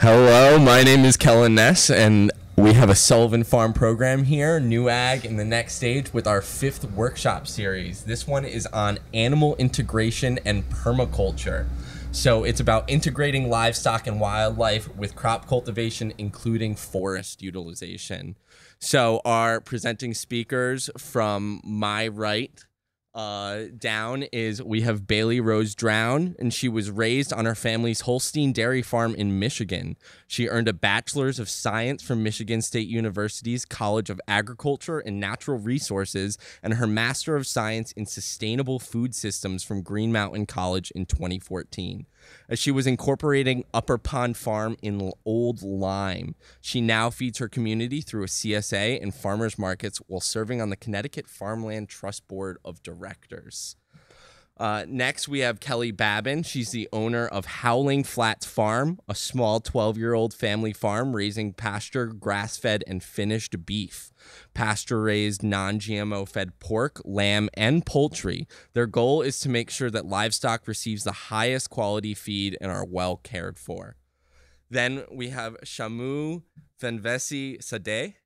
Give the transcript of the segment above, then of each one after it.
Hello, my name is Kellen Ness, and we have a Sullivan Farm program here, New Ag, in the next stage with our fifth workshop series. This one is on animal integration and permaculture. So it's about integrating livestock and wildlife with crop cultivation, including forest utilization. So our presenting speakers from my right uh, down is we have Baylee Rose Drown, and she was raised on her family's Holstein dairy farm in Michigan. She earned a Bachelor's of Science from Michigan State University's College of Agriculture and Natural Resources, and her Master of Science in Sustainable Food Systems from Green Mountain College in 2014 as she was incorporating Upper Pond Farm in Old Lyme. She now feeds her community through a CSA and farmers markets while serving on the Connecticut Farmland Trust Board of Directors. Uh, next, we have Kelley Babbin. She's the owner of Howling Flats Farm, a small 12 year old family farm raising pasture, grass fed, and finished beef. Pasture raised, non GMO fed pork, lamb, and poultry. Their goal is to make sure that livestock receives the highest quality feed and are well cared for. Then we have Shamu Fenyvesi Sadeh.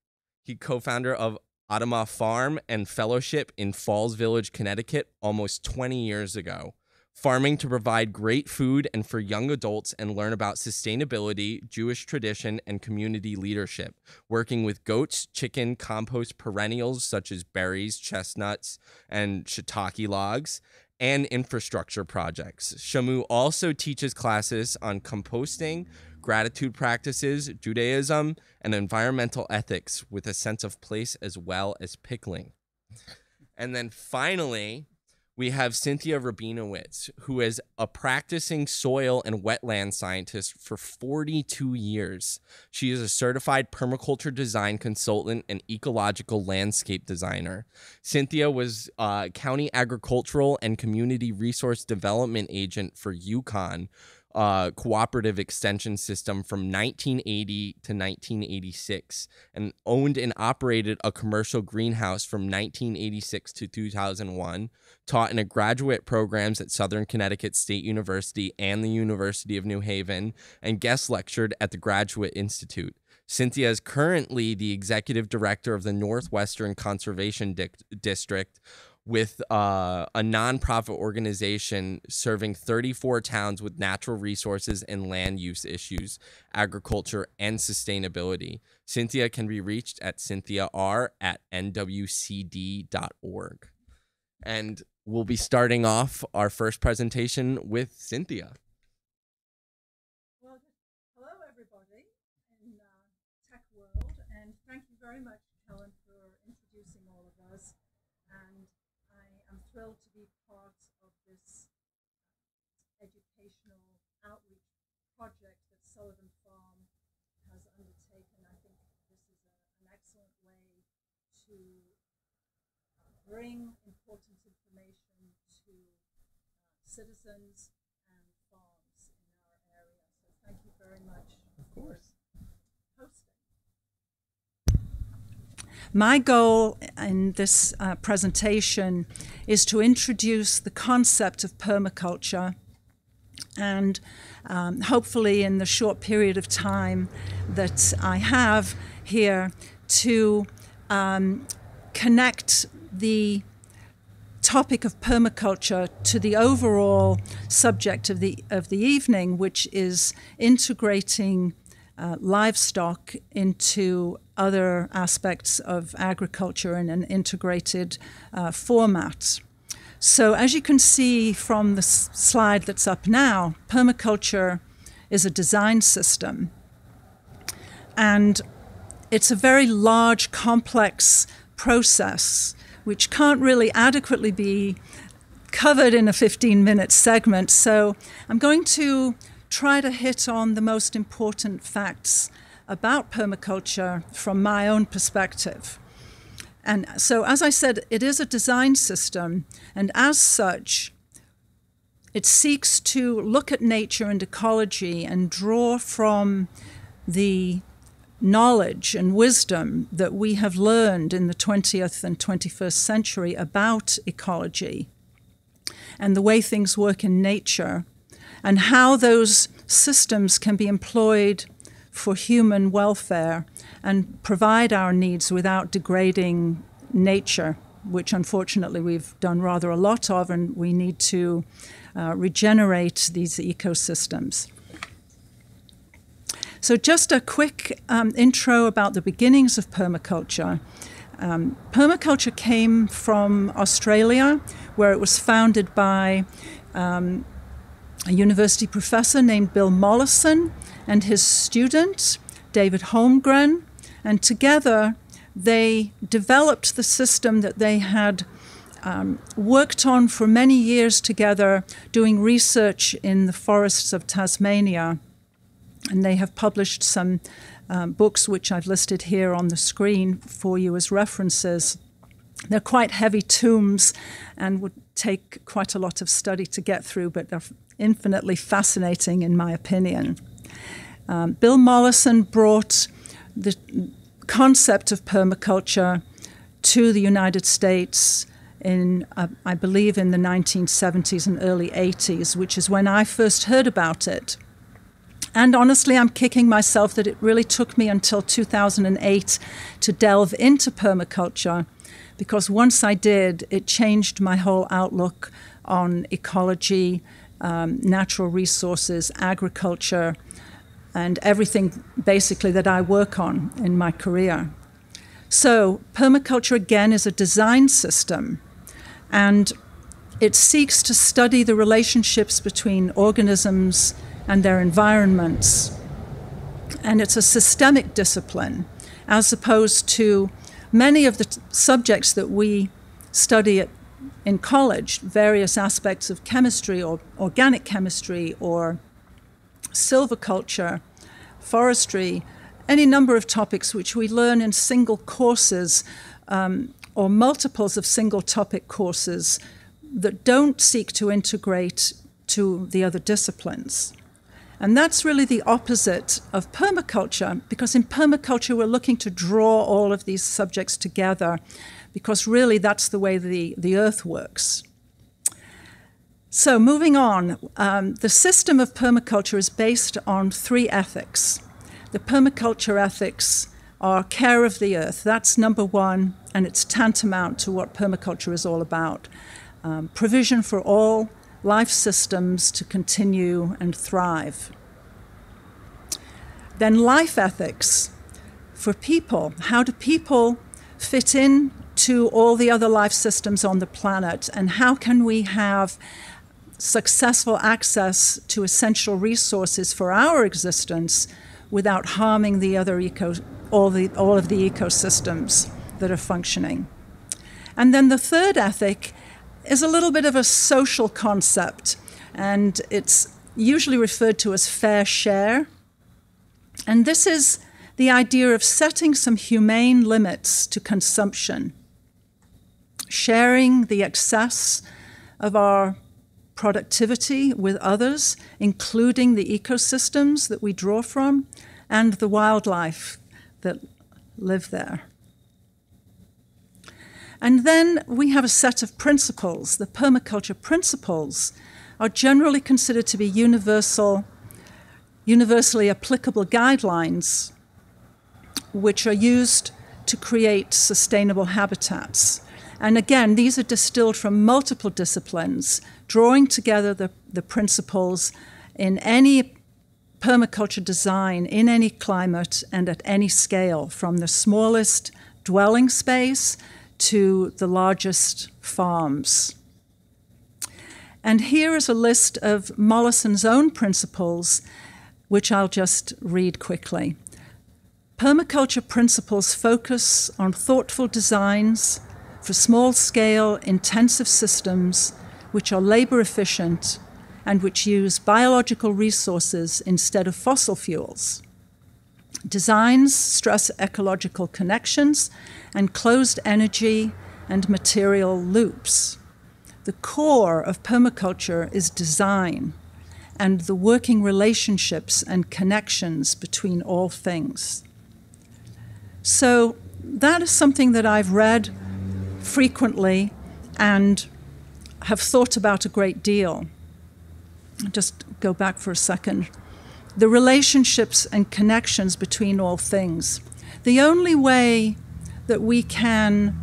He co founder of Adamah Farm and Fellowship in Falls Village, Connecticut, almost 20 years ago. Farming to provide great food and for young adults and learn about sustainability, Jewish tradition, and community leadership. Working with goats, chicken, compost perennials such as berries, chestnuts, and shiitake logs, and infrastructure projects. Shamu also teaches classes on composting, gratitude practices, Judaism, and environmental ethics with a sense of place as well as pickling. And then finally, we have Cynthia Rabinowitz, who is a practicing soil and wetland scientist for 42 years. She is a certified permaculture design consultant and ecological landscape designer. Cynthia was uh, county agricultural and community resource development agent for UConn, uh, cooperative extension system from 1980 to 1986 and owned and operated a commercial greenhouse from 1986 to 2001 taught in a graduate programs at southern connecticut state university and the university of new haven and guest lectured at the graduate institute. Cynthia is currently the executive director of the Northwestern Conservation Di- District, with uh, a nonprofit organization serving 34 towns with natural resources and land use issues, agriculture, and sustainability. Cynthia can be reached at cynthiar at nwcd.org. And we'll be starting off our first presentation with Cynthia. Well, hello everybody in uh, tech world, and thank you very much, Helen, for introducing all of us. And I am thrilled to be part of this uh, educational outreach project that Sullivan Farm has undertaken. I think this is a, an excellent way to uh, bring important information to uh, citizens and farms in our area. So thank you very much. Of course. Hosting. My goal in this uh, presentation is to introduce the concept of permaculture and um, hopefully in the short period of time that I have here to um, connect the topic of permaculture to the overall subject of the of the evening, which is integrating uh, livestock into other aspects of agriculture in an integrated uh, format. So, as you can see from the slide that's up now, permaculture is a design system. And it's a very large, complex process which can't really adequately be covered in a 15 minute segment. So, I'm going to try to hit on the most important facts about permaculture from my own perspective. And so, as I said, it is a design system, and as such, it seeks to look at nature and ecology and draw from the knowledge and wisdom that we have learned in the 20th and 21st century about ecology and the way things work in nature and how those systems can be employed for human welfare and provide our needs without degrading nature, which unfortunately we've done rather a lot of, and we need to uh, regenerate these ecosystems. So, just a quick um, intro about the beginnings of permaculture. Um, permaculture came from Australia, where it was founded by um, a university professor named Bill Mollison and his student, David Holmgren. And together, they developed the system that they had um, worked on for many years together, doing research in the forests of Tasmania. And they have published some um, books, which I've listed here on the screen for you as references. They're quite heavy tomes and would take quite a lot of study to get through, but they're infinitely fascinating, in my opinion. Um, Bill Mollison brought the concept of permaculture to the United States in, uh, I believe, in the 1970s and early 80s, which is when I first heard about it. And honestly, I'm kicking myself that it really took me until 2008 to delve into permaculture because once I did, it changed my whole outlook on ecology, um, natural resources, agriculture, and everything basically that I work on in my career. So, permaculture again is a design system, and it seeks to study the relationships between organisms and their environments. And it's a systemic discipline, as opposed to many of the subjects that we study at, in college, various aspects of chemistry or organic chemistry or silviculture, forestry, any number of topics which we learn in single courses um, or multiples of single topic courses that don't seek to integrate to the other disciplines. And that's really the opposite of permaculture, because in permaculture, we're looking to draw all of these subjects together, because really that's the way the, the earth works. So, moving on, um, the system of permaculture is based on three ethics. The permaculture ethics are care of the earth, that's number one, and it's tantamount to what permaculture is all about. Um, provision for all life systems to continue and thrive. Then, life ethics for people. How do people fit in to all the other life systems on the planet? And how can we have successful access to essential resources for our existence without harming the other eco, all, the, all of the ecosystems that are functioning? And then the third ethic is a little bit of a social concept, and it's usually referred to as fair share. And this is the idea of setting some humane limits to consumption, sharing the excess of our productivity with others, including the ecosystems that we draw from and the wildlife that live there. And then we have a set of principles. The permaculture principles are generally considered to be universal, universally applicable guidelines which are used to create sustainable habitats. And again, these are distilled from multiple disciplines, drawing together the, the principles in any permaculture design, in any climate, and at any scale, from the smallest dwelling space to the largest farms. And here is a list of Mollison's own principles, which I'll just read quickly. Permaculture principles focus on thoughtful designs for small scale, intensive systems which are labor efficient and which use biological resources instead of fossil fuels. Designs stress ecological connections and closed energy and material loops. The core of permaculture is design and the working relationships and connections between all things. So, that is something that I've read frequently and have thought about a great deal. Just go back for a second. The relationships and connections between all things. The only way that we can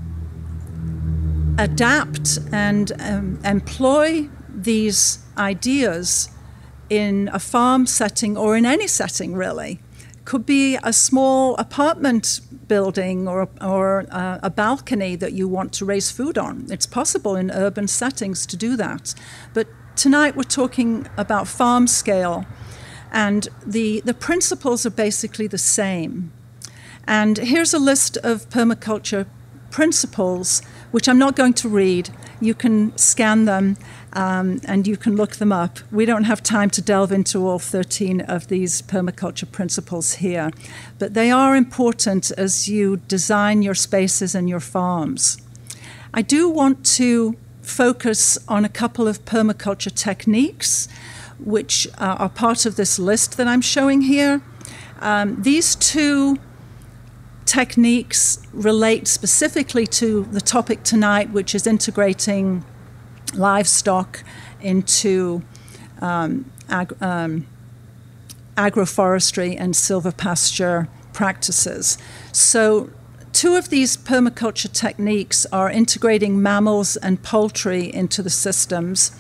adapt and um, employ these ideas in a farm setting or in any setting really could be a small apartment building or, or uh, a balcony that you want to raise food on. It's possible in urban settings to do that. But tonight we're talking about farm scale, and the, the principles are basically the same. And here's a list of permaculture principles, which I'm not going to read. You can scan them um, and you can look them up. We don't have time to delve into all 13 of these permaculture principles here, but they are important as you design your spaces and your farms. I do want to focus on a couple of permaculture techniques which uh, are part of this list that I'm showing here. Um, these two techniques relate specifically to the topic tonight, which is integrating livestock into um, ag- um, agroforestry and silvopasture practices. So, two of these permaculture techniques are integrating mammals and poultry into the systems.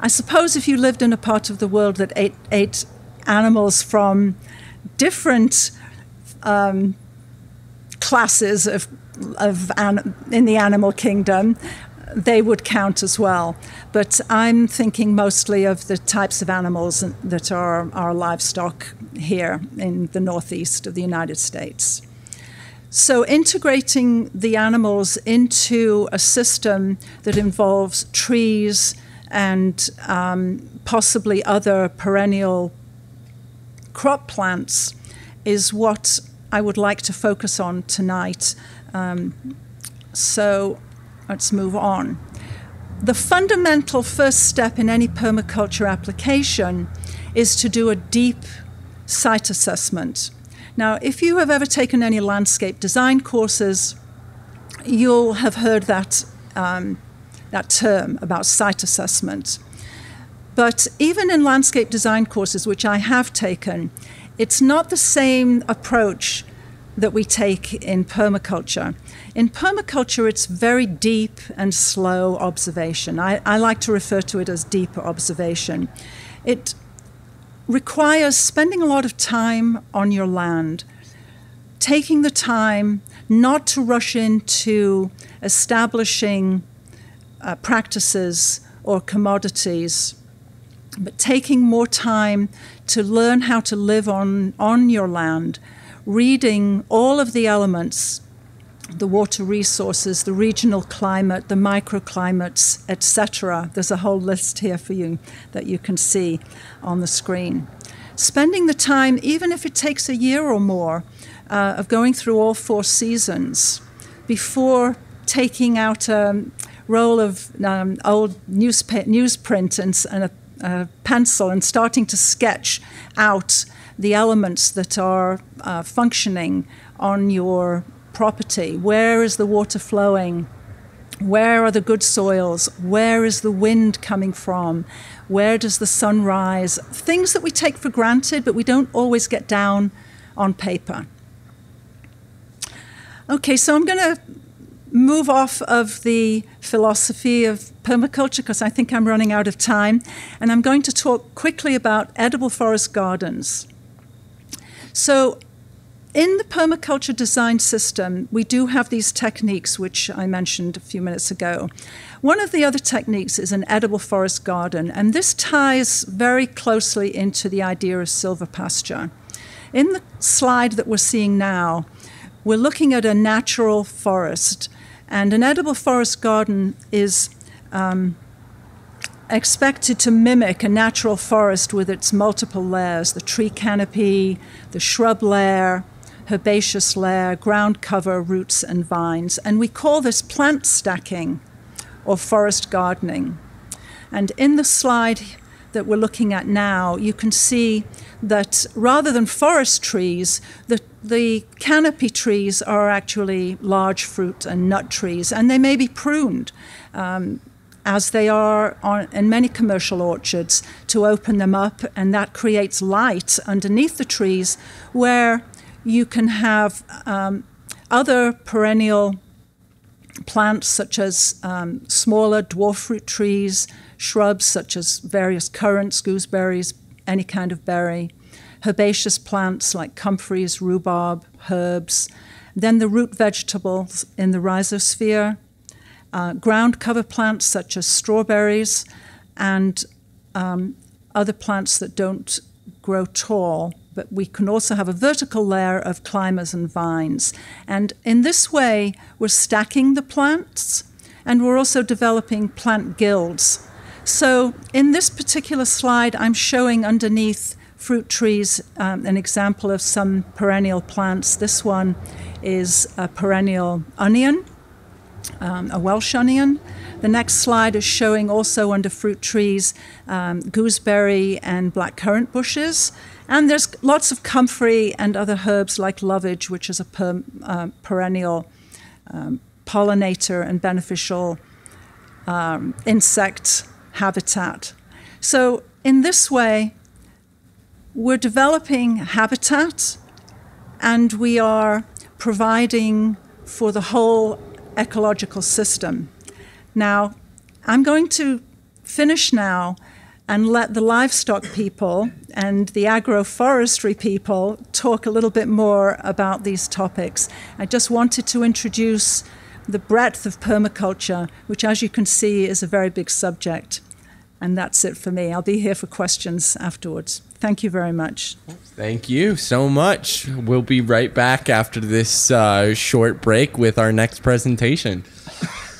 I suppose if you lived in a part of the world that ate, ate animals from different um, classes of, of in the animal kingdom, they would count as well. But I'm thinking mostly of the types of animals that are our livestock here in the northeast of the United States. So, integrating the animals into a system that involves trees and um, possibly other perennial crop plants is what I would like to focus on tonight. Um, so let's move on. The fundamental first step in any permaculture application is to do a deep site assessment. Now, if you have ever taken any landscape design courses, you'll have heard that, um, that term about site assessment. But even in landscape design courses, which I have taken, it's not the same approach that we take in permaculture. In permaculture, it's very deep and slow observation. I, I, like to refer to it as deep observation. It requires spending a lot of time on your land, taking the time not to rush into establishing uh, practices or commodities but taking more time to learn how to live on, on your land, reading all of the elements the water resources, the regional climate, the microclimates, etc. There's a whole list here for you that you can see on the screen. Spending the time, even if it takes a year or more, uh, of going through all four seasons before taking out a roll of um, old newspa- newsprint and, and a uh, pencil and starting to sketch out the elements that are uh, functioning on your property. Where is the water flowing? Where are the good soils? Where is the wind coming from? Where does the sun rise? Things that we take for granted, but we don't always get down on paper. Okay, so I'm going to move off of the philosophy of permaculture because I think I'm running out of time, and I'm going to talk quickly about edible forest gardens. So, in the permaculture design system, we do have these techniques, which I mentioned a few minutes ago. One of the other techniques is an edible forest garden, and this ties very closely into the idea of silvopasture. In the slide that we're seeing now, we're looking at a natural forest and an edible forest garden is um, expected to mimic a natural forest with its multiple layers the tree canopy, the shrub layer, herbaceous layer, ground cover, roots, and vines. And we call this plant stacking or forest gardening. And in the slide that we're looking at now, you can see that rather than forest trees, the, the canopy trees are actually large fruit and nut trees, and they may be pruned. Um, as they are on, in many commercial orchards, to open them up, and that creates light underneath the trees where you can have um, other perennial plants such as um, smaller dwarf fruit trees, shrubs such as various currants, gooseberries, any kind of berry, herbaceous plants like comfreys, rhubarb, herbs, then the root vegetables in the rhizosphere, uh, ground cover plants such as strawberries, and um, other plants that don't grow tall. But we can also have a vertical layer of climbers and vines. And in this way, we're stacking the plants and we're also developing plant guilds. So, in this particular slide, I'm showing underneath fruit trees um, an example of some perennial plants. This one is a perennial onion, um, a Welsh onion. The next slide is showing also under fruit trees um, gooseberry and blackcurrant bushes. And there's lots of comfrey and other herbs like lovage, which is a per, uh, perennial um, pollinator and beneficial um, insect habitat. So, in this way, we're developing habitat and we are providing for the whole ecological system. Now, I'm going to finish now and let the livestock people and the agroforestry people talk a little bit more about these topics. I just wanted to introduce the breadth of permaculture, which, as you can see, is a very big subject. And that's it for me. I'll be here for questions afterwards. Thank you very much. Thank you so much. We'll be right back after this uh, short break with our next presentation.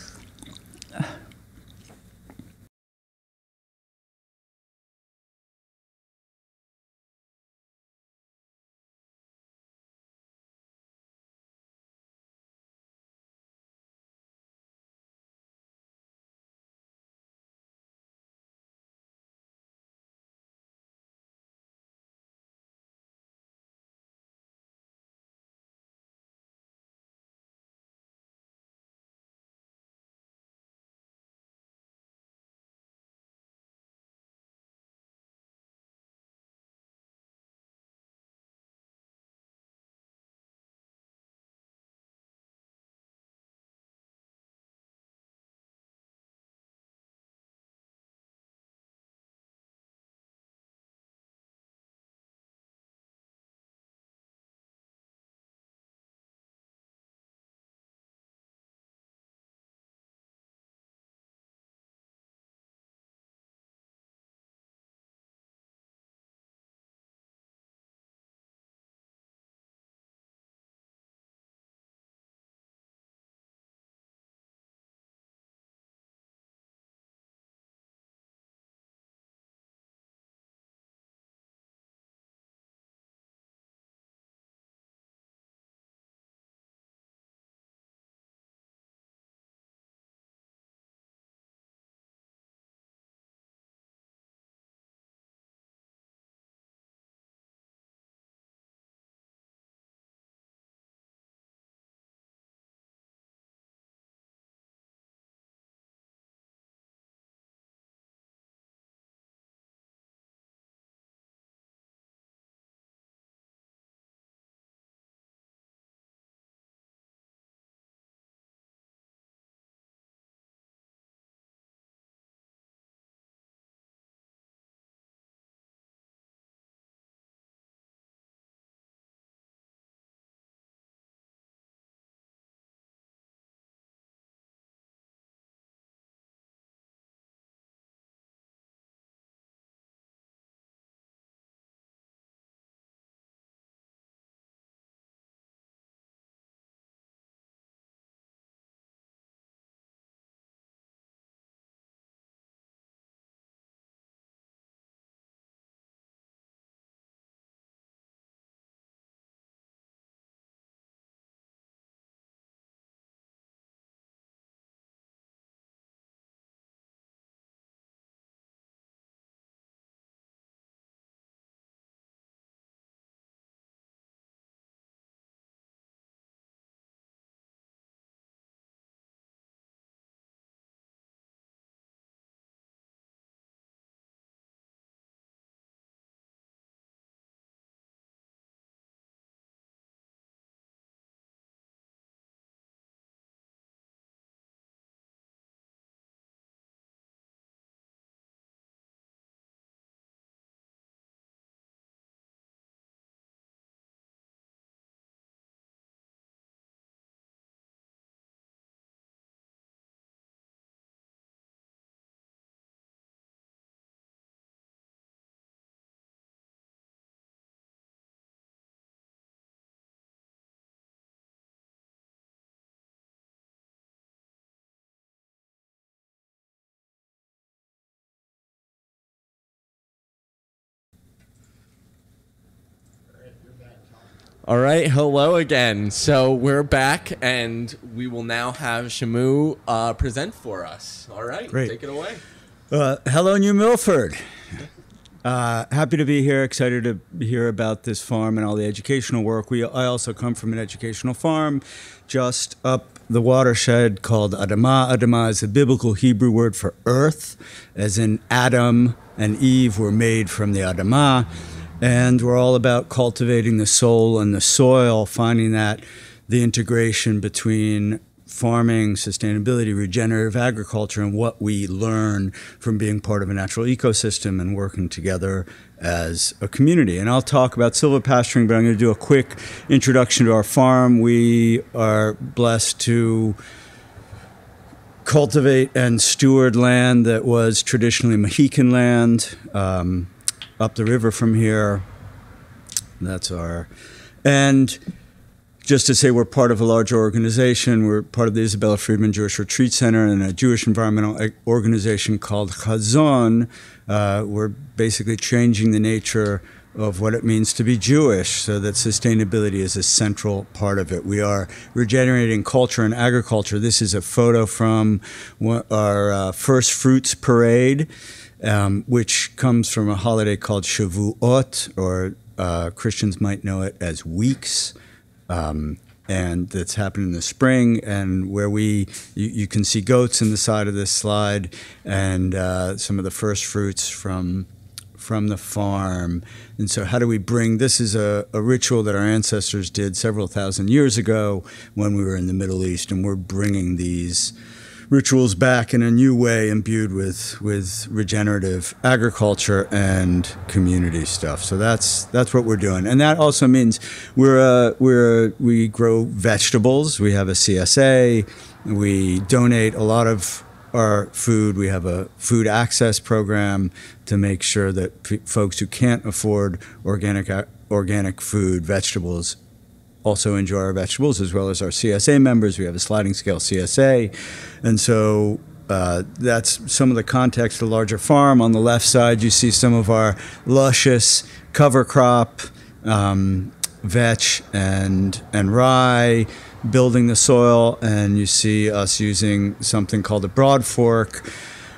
All right, hello again. So we're back, and we will now have Shamu uh, present for us. All right, Great. take it away. Uh, hello, New Milford. Uh, happy to be here. Excited to hear about this farm and all the educational work. We I also come from an educational farm just up the watershed called Adamah. Adamah is a biblical Hebrew word for earth, as in Adam and Eve were made from the Adamah. And we're all about cultivating the soul and the soil, finding that the integration between farming, sustainability, regenerative agriculture, and what we learn from being part of a natural ecosystem and working together as a community. And I'll talk about silvopasturing, but I'm going to do a quick introduction to our farm. We are blessed to cultivate and steward land that was traditionally Mohican land um, up the river from here. That's our. And just to say we're part of a larger organization. We're part of the Isabella Freedman Jewish Retreat Center and a Jewish environmental organization called Hazon. Uh, we're basically changing the nature of what it means to be Jewish so that sustainability is a central part of it. We are regenerating culture and agriculture. This is a photo from our uh, first fruits parade, um, which comes from a holiday called Shavuot, or uh, Christians might know it as weeks um, and that's happened in the spring, and where we you, you, can see goats in the side of this slide, and uh, some of the first fruits from from the farm. And so, how do we bring this? Is a, a ritual that our ancestors did several thousand years ago when we were in the Middle East, and we're bringing these rituals back in a new way, imbued with with regenerative agriculture and community stuff. So that's that's what we're doing, and that also means we're uh, we're we grow vegetables. We have a CSA. We donate a lot of our food. We have a food access program to make sure that folks who can't afford organic organic food, vegetables, also enjoy our vegetables as well as our CSA members. We have a sliding scale CSA. And so uh, that's some of the context of the larger farm. On the left side, you see some of our luscious cover crop, um, vetch and, and rye, building the soil. And you see us using something called a broad fork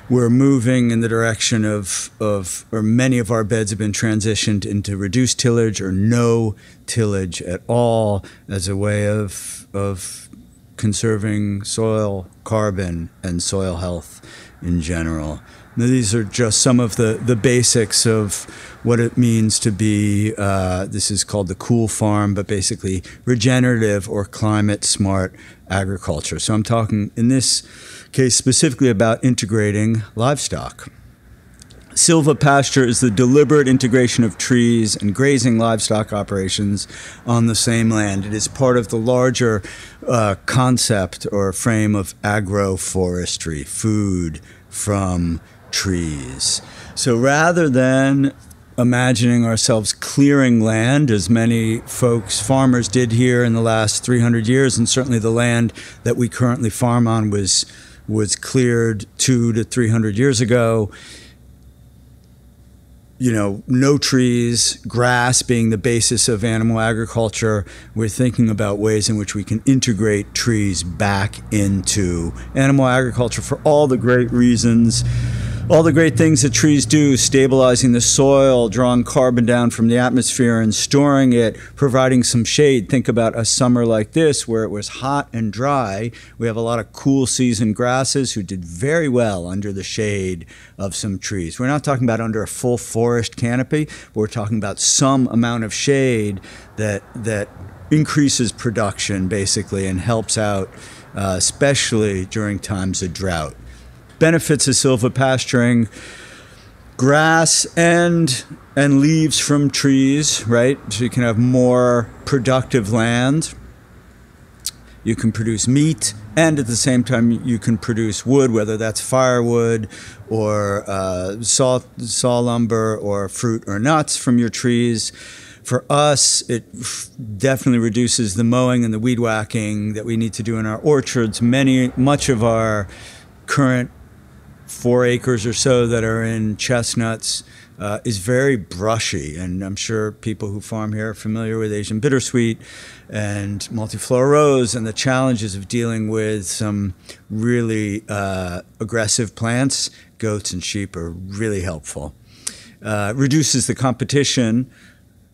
we're moving in the direction of, of, or many of our beds have been transitioned into reduced tillage or no tillage at all as a way of, of conserving soil carbon and soil health in general. Now, these are just some of the, the basics of what it means to be, uh, this is called the cool farm, but basically regenerative or climate smart agriculture. So I'm talking in this case specifically about integrating livestock. Silvopasture is the deliberate integration of trees and grazing livestock operations on the same land. It is part of the larger uh, concept or frame of agroforestry, food from trees. So rather than imagining ourselves clearing land, as many folks, farmers did here in the last 300 years, and certainly the land that we currently farm on was was cleared two to 300 years ago. You know, no trees, grass being the basis of animal agriculture. We're thinking about ways in which we can integrate trees back into animal agriculture for all the great reasons all the great things that trees do stabilizing the soil, drawing carbon down from the atmosphere and storing it, providing some shade. Think about a summer like this where it was hot and dry. We have a lot of cool season grasses who did very well under the shade of some trees. We're not talking about under a full forest canopy, we're talking about some amount of shade that, that increases production basically and helps out, uh, especially during times of drought benefits of silvopasturing grass and and leaves from trees, right? So you can have more productive land. You can produce meat, and at the same time, you can produce wood, whether that's firewood or uh, saw, saw lumber or fruit or nuts from your trees. For us, it definitely reduces the mowing and the weed whacking that we need to do in our orchards. Many, much of our current four acres or so that are in chestnuts uh, is very brushy, and I'm sure people who farm here are familiar with Asian bittersweet and multiflora rose and the challenges of dealing with some really uh, aggressive plants. Goats and sheep are really helpful. Uh, reduces the competition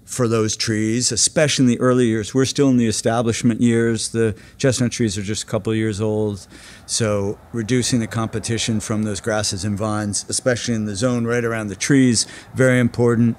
for those trees, especially in the early years. We're still in the establishment years. The chestnut trees are just a couple of years old. So reducing the competition from those grasses and vines, especially in the zone right around the trees, very important.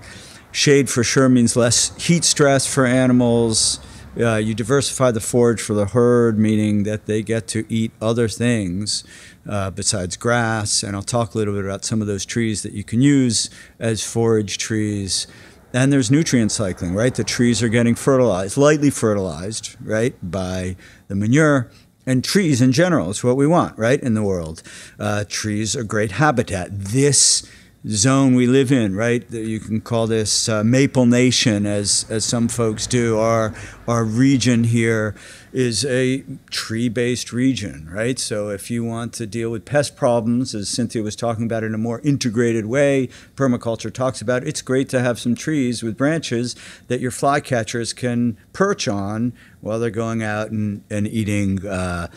Shade for sure means less heat stress for animals. Uh, you diversify the forage for the herd, meaning that they get to eat other things uh, besides grass. And I'll talk a little bit about some of those trees that you can use as forage trees. And there's nutrient cycling, right? The trees are getting fertilized, lightly fertilized, right, by the manure. And trees in general is what we want, right, in the world. Uh, trees are great habitat. This zone we live in, right? You can call this uh, Maple Nation, as as some folks do. Our our region here is a tree-based region, right? So if you want to deal with pest problems, as Cynthia was talking about in a more integrated way, permaculture talks about, it's great to have some trees with branches that your flycatchers can perch on while they're going out and, and eating uh,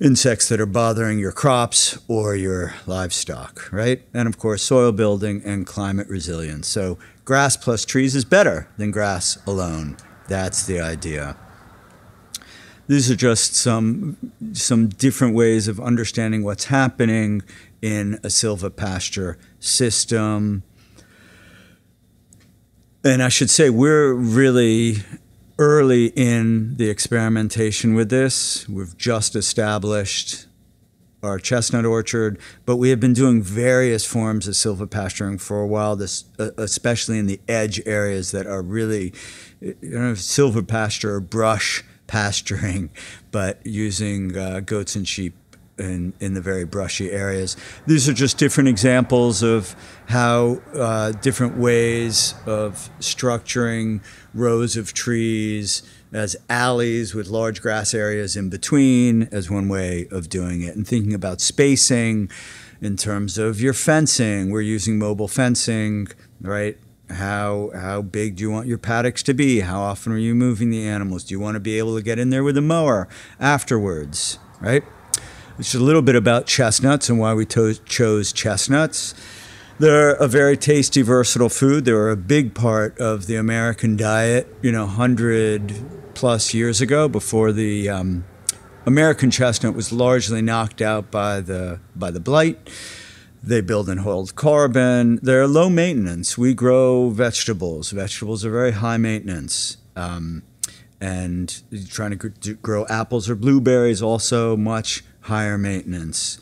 insects that are bothering your crops or your livestock, right? And of course, soil building and climate resilience. So grass plus trees is better than grass alone. That's the idea these are just some some different ways of understanding what's happening in a silvopasture system. And I should say we're really early in the experimentation with this. We've just established our chestnut orchard, but we have been doing various forms of silvopasturing for a while, this, uh, especially in the edge areas that are really, you know, silvopasture or brush pasturing, but using uh, goats and sheep in, in the very brushy areas. These are just different examples of how uh, different ways of structuring rows of trees as alleys with large grass areas in between as one way of doing it and thinking about spacing in terms of your fencing. We're using mobile fencing, right? how how big do you want your paddocks to be? How often are you moving the animals? Do you want to be able to get in there with a mower afterwards, right? It's a little bit about chestnuts and why we chose chestnuts. They're a very tasty, versatile food. They were a big part of the American diet, you know, 100 plus years ago before the um, American chestnut was largely knocked out by the, by the blight. They build and hold carbon. They're low maintenance. We grow vegetables. Vegetables are very high maintenance. Um, and trying to grow apples or blueberries, also much higher maintenance.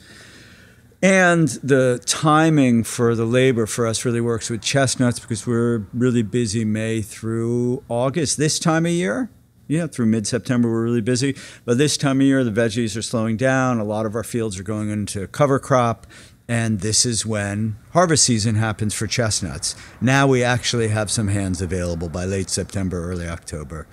And the timing for the labor for us really works with chestnuts because we're really busy May through August. This time of year, yeah, through mid September, we're really busy. But this time of year, the veggies are slowing down. A lot of our fields are going into cover crop. And this is when harvest season happens for chestnuts. Now we actually have some hands available by late September, early October.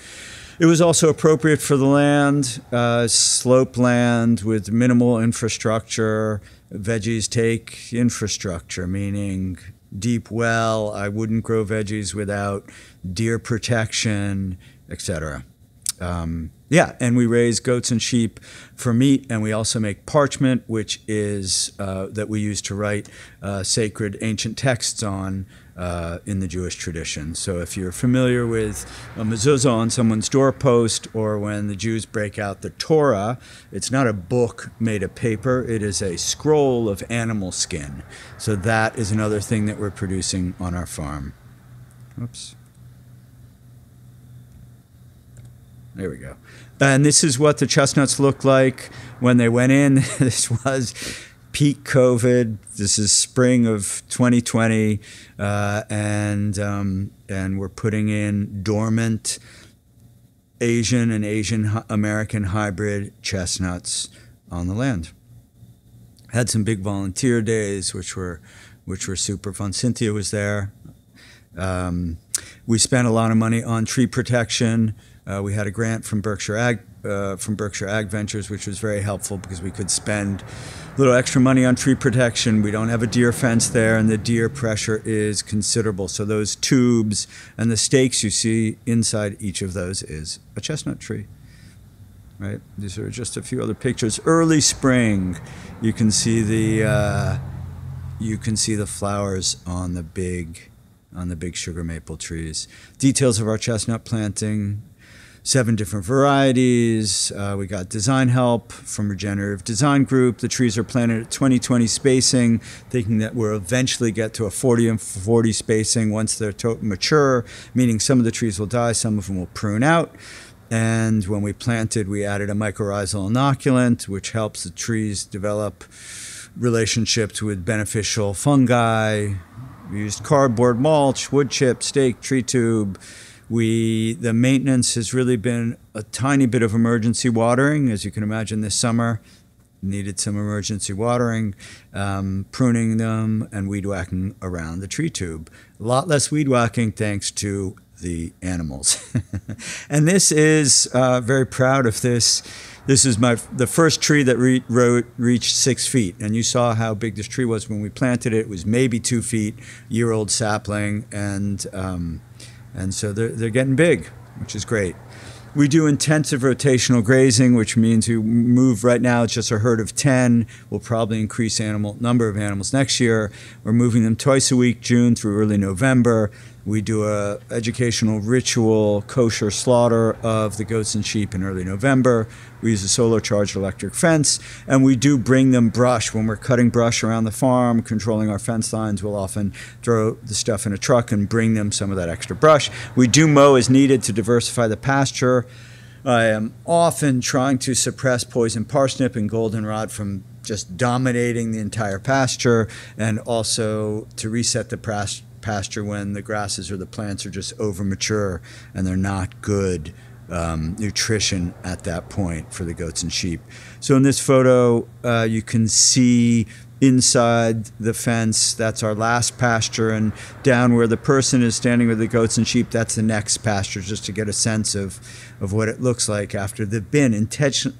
It was also appropriate for the land, uh, slope land with minimal infrastructure. Veggies take infrastructure, meaning deep well. I wouldn't grow veggies without deer protection, etc. Um, yeah, and we raise goats and sheep for meat, and we also make parchment, which is uh, that we use to write uh, sacred ancient texts on uh, in the Jewish tradition. So if you're familiar with a mezuzah on someone's doorpost, or when the Jews break out the Torah, it's not a book made of paper; it is a scroll of animal skin. So that is another thing that we're producing on our farm. Oops. There we go. And this is what the chestnuts looked like when they went in. this was peak COVID. This is spring of 2020, uh, and um, and we're putting in dormant Asian and Asian American hybrid chestnuts on the land. Had some big volunteer days, which were which were super fun. Cynthia was there. Um, we spent a lot of money on tree protection. Uh, we had a grant from Berkshire Ag uh, from Berkshire Ag Ventures, which was very helpful because we could spend a little extra money on tree protection. We don't have a deer fence there, and the deer pressure is considerable. So those tubes and the stakes you see inside each of those is a chestnut tree. Right. These are just a few other pictures. Early spring, you can see the uh, you can see the flowers on the big on the big sugar maple trees. Details of our chestnut planting seven different varieties. Uh, we got design help from Regenerative Design Group. The trees are planted at 20-20 spacing, thinking that we'll eventually get to a 40 and 40 spacing once they're mature, meaning some of the trees will die, some of them will prune out. And when we planted, we added a mycorrhizal inoculant, which helps the trees develop relationships with beneficial fungi. We used cardboard mulch, wood chip, stake, tree tube. We the maintenance has really been a tiny bit of emergency watering, as you can imagine. This summer needed some emergency watering, um, pruning them, and weed whacking around the tree tube. A lot less weed whacking thanks to the animals. and this is uh, very proud of this. This is my the first tree that re- reached six feet, and you saw how big this tree was when we planted it. It was maybe two feet, year old sapling, and um, and so they're, they're getting big, which is great. We do intensive rotational grazing, which means we move right now, it's just a herd of 10. We'll probably increase animal number of animals next year. We're moving them twice a week, June through early November. We do a educational ritual kosher slaughter of the goats and sheep in early November. We use a solar charged electric fence, and we do bring them brush when we're cutting brush around the farm, controlling our fence lines. We'll often throw the stuff in a truck and bring them some of that extra brush. We do mow as needed to diversify the pasture. I am often trying to suppress poison parsnip and goldenrod from just dominating the entire pasture, and also to reset the pasture pasture when the grasses or the plants are just over mature and they're not good um, nutrition at that point for the goats and sheep. So in this photo, uh, you can see inside the fence. That's our last pasture, and down where the person is standing with the goats and sheep, that's the next pasture, just to get a sense of, of what it looks like after they've been intensive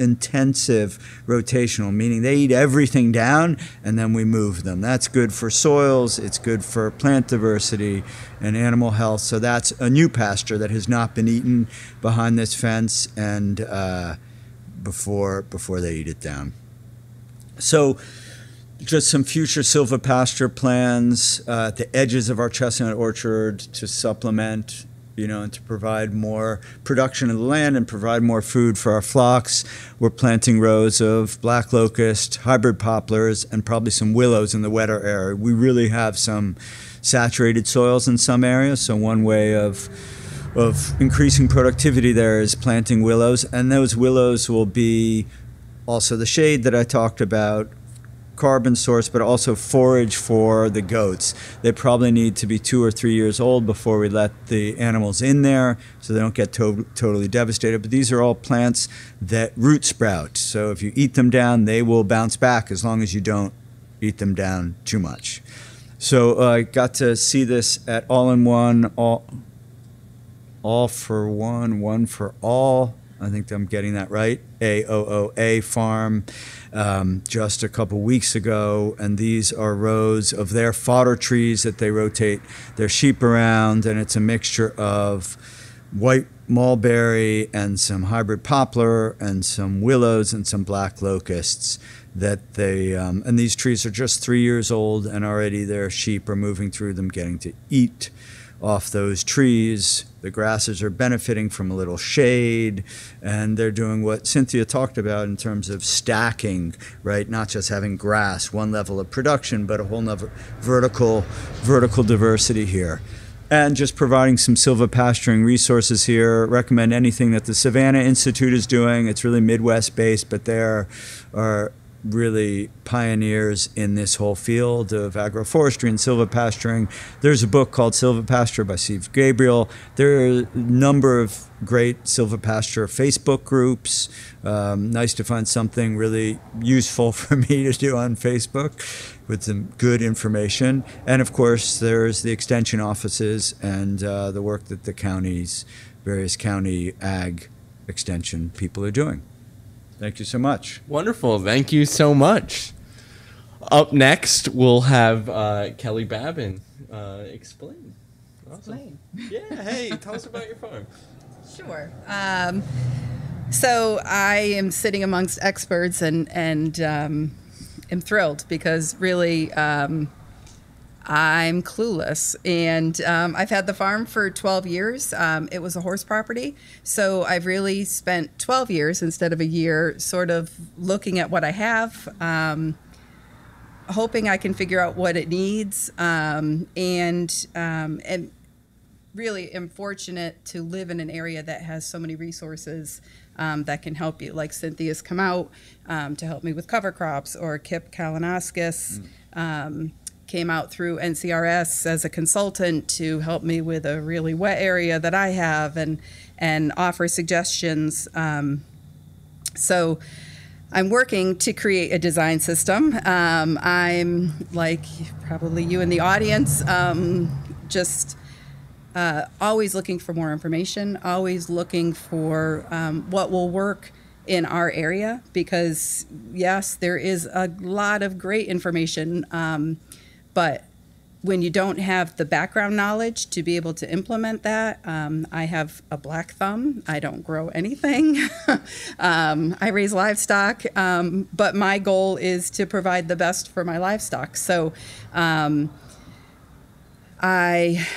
rotational, meaning they eat everything down and then we move them. That's good for soils, it's good for plant diversity and animal health. So that's a new pasture that has not been eaten behind this fence and uh, before before they eat it down. So just some future silvopasture plans uh, at the edges of our chestnut orchard to supplement, you know, and to provide more production of the land and provide more food for our flocks. We're planting rows of black locust, hybrid poplars, and probably some willows in the wetter area. We really have some saturated soils in some areas, so one way of of increasing productivity there is planting willows, and those willows will be also the shade that I talked about carbon source, but also forage for the goats. They probably need to be two or three years old before we let the animals in there so they don't get to- totally devastated. But these are all plants that root sprout. So if you eat them down, they will bounce back as long as you don't eat them down too much. So uh, I got to see this at All in One, All, all for One, One for All. I think I'm getting that right. AOOA Farm um, just a couple weeks ago, and these are rows of their fodder trees that they rotate their sheep around, and it's a mixture of white mulberry and some hybrid poplar and some willows and some black locusts that they um, and these trees are just three years old and already their sheep are moving through them getting to eat off those trees. The grasses are benefiting from a little shade, and they're doing what Cynthia talked about in terms of stacking, right? Not just having grass, one level of production, but a whole nother vertical, vertical diversity here. And just providing some silvopasturing resources here. Recommend anything that the Savannah Institute is doing. It's really Midwest based, but there are really pioneers in this whole field of agroforestry and silvopasturing. There's a book called Silvopasture by Steve Gabriel. There are a number of great silvopasture Facebook groups. Um, nice to find something really useful for me to do on Facebook with some good information. And of course, there's the extension offices and uh, the work that the counties, various county ag extension people are doing. Thank you so much. Wonderful. Thank you so much. Up next, we'll have uh, Kelley Babbin uh, explain. Awesome. Yeah. Hey, tell us about your farm. Sure. Um, so I am sitting amongst experts and and um, am thrilled because really um, I'm clueless. And um, I've had the farm for 12 years. Um, it was a horse property, so I've really spent 12 years instead of a year, sort of looking at what I have. Um, hoping I can figure out what it needs, um, and um, and really am fortunate to live in an area that has so many resources um, that can help you. Like Cynthia's come out um, to help me with cover crops, or Kip Kalanaskis um, came out through NCRS as a consultant to help me with a really wet area that I have and and offer suggestions. Um, so. I'm working to create a design system. Um, I'm like probably you in the audience, um, just uh, always looking for more information, always looking for um, what will work in our area because, yes, there is a lot of great information, um, but when you don't have the background knowledge to be able to implement that, um, I have a black thumb. I don't grow anything. um, I raise livestock, um, but my goal is to provide the best for my livestock. So um, I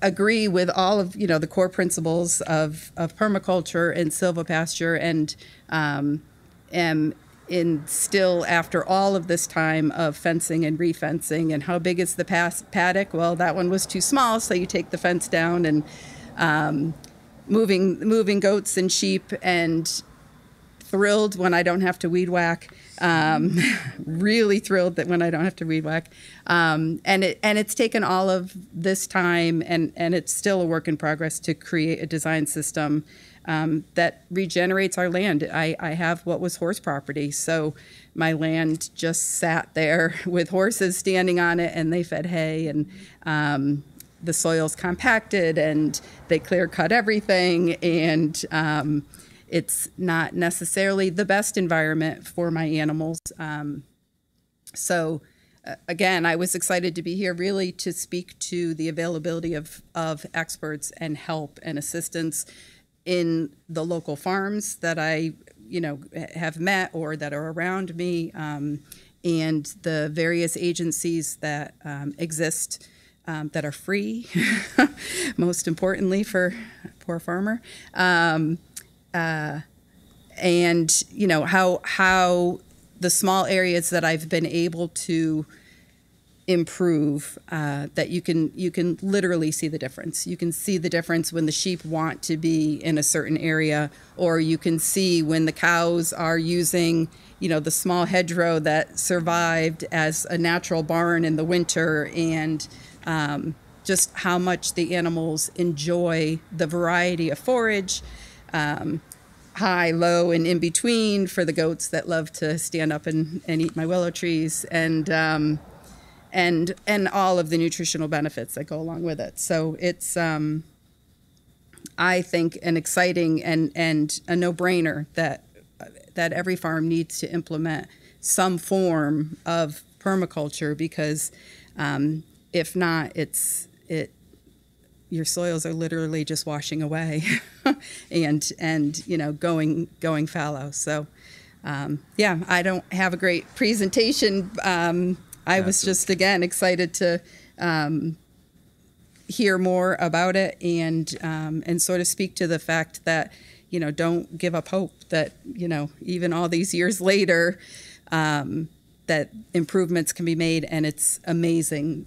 agree with all of you know the core principles of, of permaculture and silvopasture and um, am in still after all of this time of fencing and refencing and how big is the pass, paddock well that one was too small so you take the fence down and um, moving moving goats and sheep and thrilled when I don't have to weed whack. Um, really thrilled that when I don't have to weed whack. Um, and it and it's taken all of this time, and and it's still a work in progress to create a design system um, that regenerates our land. I, I have what was horse property, so my land just sat there with horses standing on it, and they fed hay and. Um, the soil's compacted and they clear cut everything and um, it's not necessarily the best environment for my animals. Um, so, uh, again, I was excited to be here really to speak to the availability of, of experts and help and assistance in the local farms that I, you know, have met or that are around me, um, and the various agencies that um, exist um, that are free, most importantly for poor farmer. Um, uh, and you know how how the small areas that I've been able to improve uh, that you can you can literally see the difference. You can see the difference when the sheep want to be in a certain area or you can see when the cows are using you know the small hedgerow that survived as a natural barn in the winter and um, just how much the animals enjoy the variety of forage um, high, low, and in between for the goats that love to stand up and, and eat my willow trees, and um, and and all of the nutritional benefits that go along with it. So it's um, I think an exciting and and a no brainer that that every farm needs to implement some form of permaculture because um, if not, it's it your soils are literally just washing away and and you know going going fallow so um, yeah i don't have a great presentation um, i was just again excited to um, hear more about it and um, and sort of speak to the fact that you know don't give up hope that you know even all these years later um, that improvements can be made and it's amazing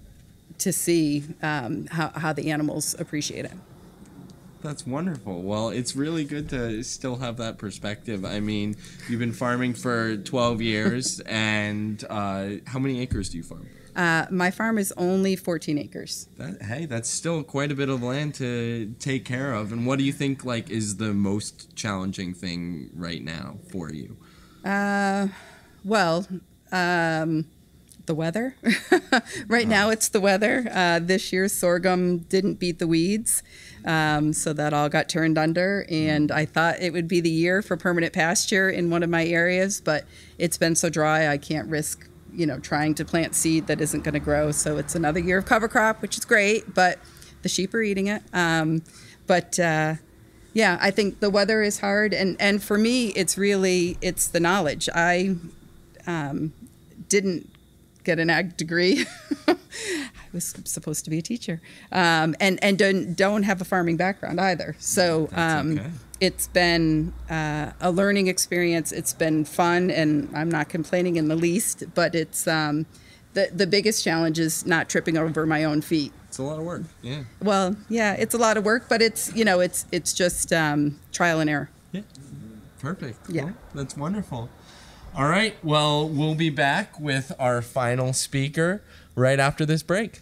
to see um, how, how the animals appreciate it. That's wonderful. Well, it's really good to still have that perspective. I mean, you've been farming for 12 years, and uh, how many acres do you farm? Uh, my farm is only 14 acres. That, hey, that's still quite a bit of land to take care of. And what do you think like is the most challenging thing right now for you? Uh, well, um, the weather. right now, it's the weather. Uh, this year's sorghum didn't beat the weeds. Um, so that all got turned under, and I thought it would be the year for permanent pasture in one of my areas, but it's been so dry I can't risk, you know, trying to plant seed that isn't going to grow. So it's another year of cover crop, which is great, but the sheep are eating it. Um, but uh, yeah, I think the weather is hard, and and for me, it's really it's the knowledge. I um, didn't get an ag degree. I was supposed to be a teacher, um, and and don't don't have a farming background either. So um, okay. it's been uh, a learning experience. It's been fun, and I'm not complaining in the least. But it's um, the the biggest challenge is not tripping over my own feet. It's a lot of work. Yeah. Well, yeah, it's a lot of work, but it's you know it's it's just um, trial and error. Yeah. Perfect. Yeah. Well, that's wonderful. All right. Well, we'll be back with our final speaker right after this break.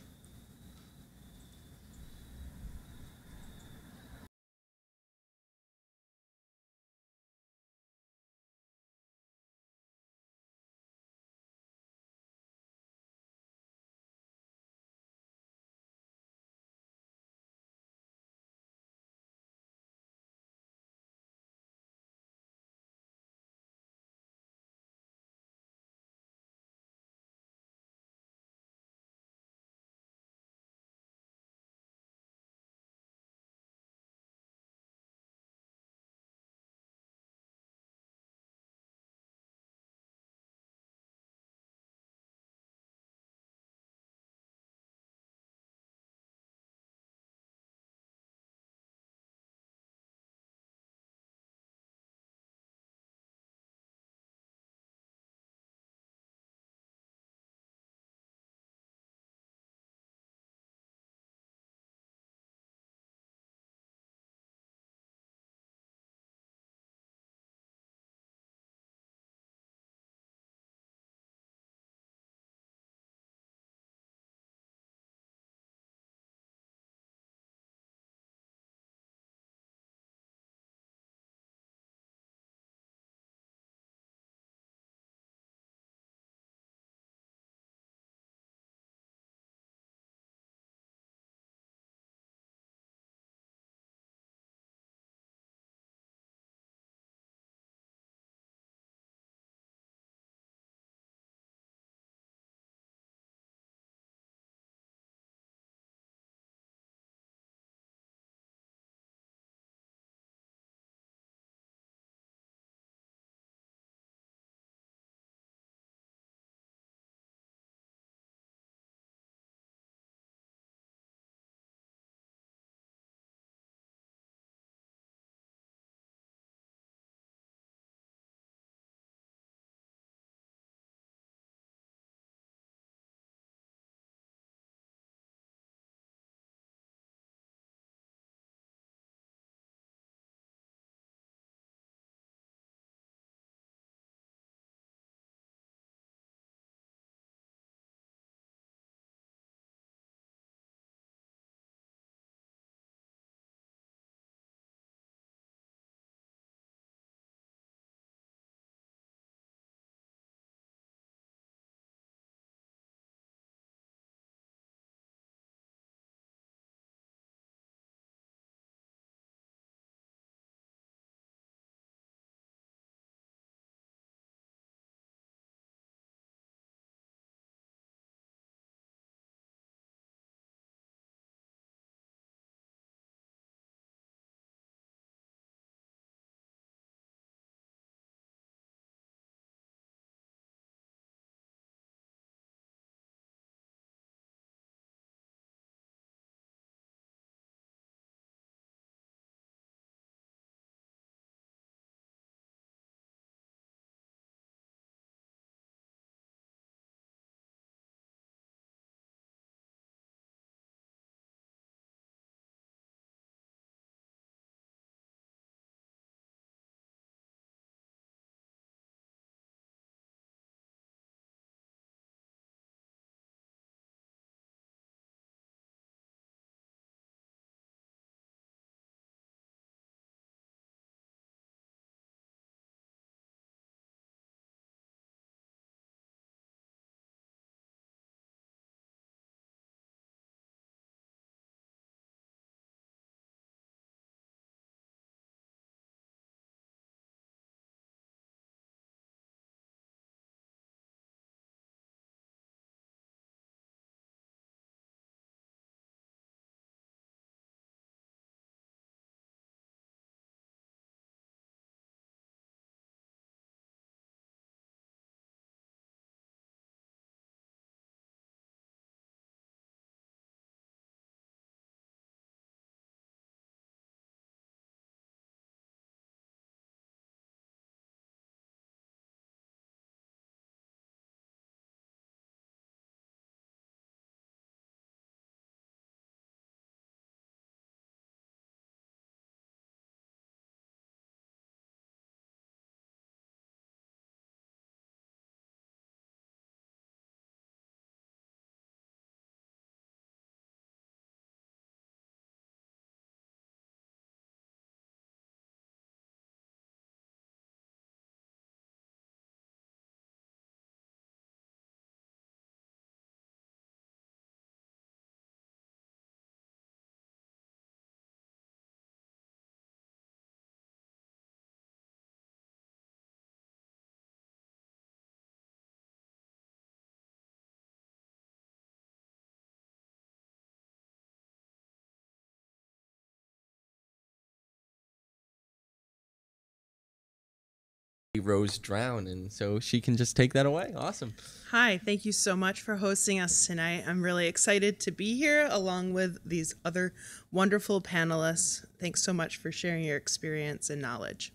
Rose Drown, and so she can just take that away. Awesome. Hi, thank you so much for hosting us tonight. I'm really excited to be here along with these other wonderful panelists. Thanks so much for sharing your experience and knowledge.